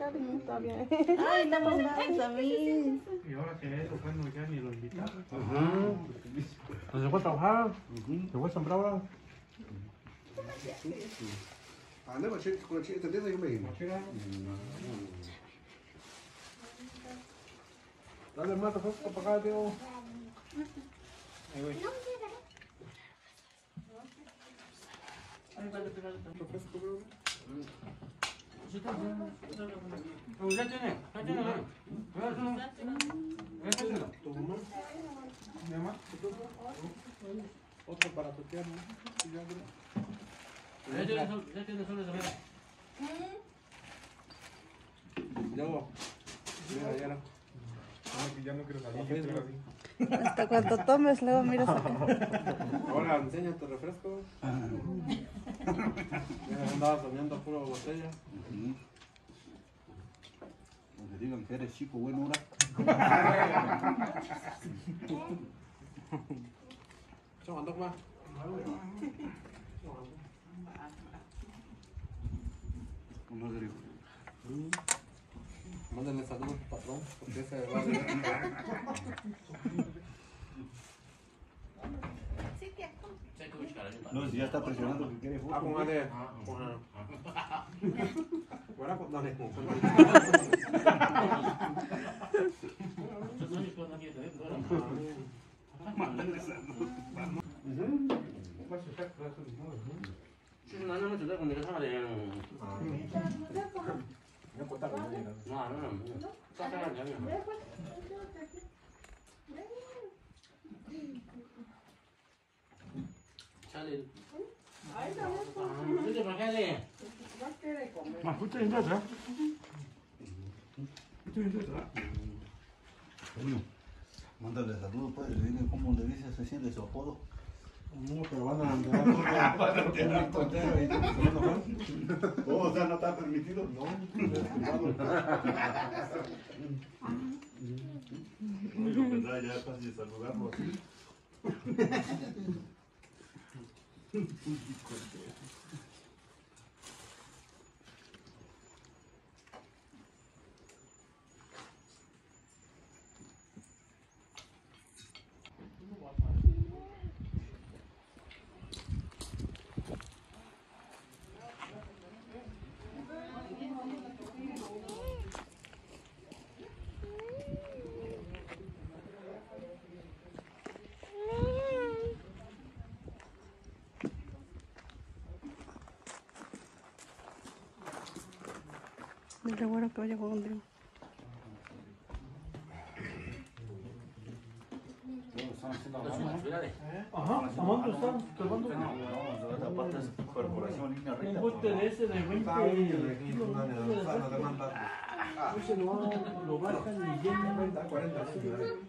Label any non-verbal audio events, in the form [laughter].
a sentar en la cara y no está bien. Ay, la mandaron también. Y ahora que eso, bueno, ya ni lo invitaron. Ajá. Pues se fue a trabajar, se fue a sembrar ahora. Ande, maché, con la chica, ¿te entiendes? Yo me imagino. Dale, mata, fue para acá, tío. Ya tiene, Otro para tu. Y ya, mira. Ya tiene, sol- ya tiene solo esa. Mira, ya era. No, que ya no quiero salir, yo quiero así. Hasta cuando tomes, luego miras [laughs] acá. Ahora, enseña tu refresco. [laughs] Ya andaba soñando pura botella. Donde digan que eres chico, bueno, ahora. Chau, ando más. No le digo. Mándale saludos, patrón, porque ese va a No, si ya está presionando que quiere foto. Ah, póngale. Póngale. Fuera con dale. No, por no. Sí, no, [laughs] no me ayuda con el sábado. No, no, no. Mándale saludos, pues. Dile cómo le dice, se siente su apodo. No, pero van a andar. Y te mal. Oh, o sea, no está permitido. No, Yo pensaba ya es fácil saludarlo así. [laughs] Un piccolo Dile bueno que vaya con un drink. Ajá, ¿cuánto está? ¿Cuánto No, no, perforación, línea Un recta. bote de ese de 20 Ese lo, lo bajan y llenan. 40, 40.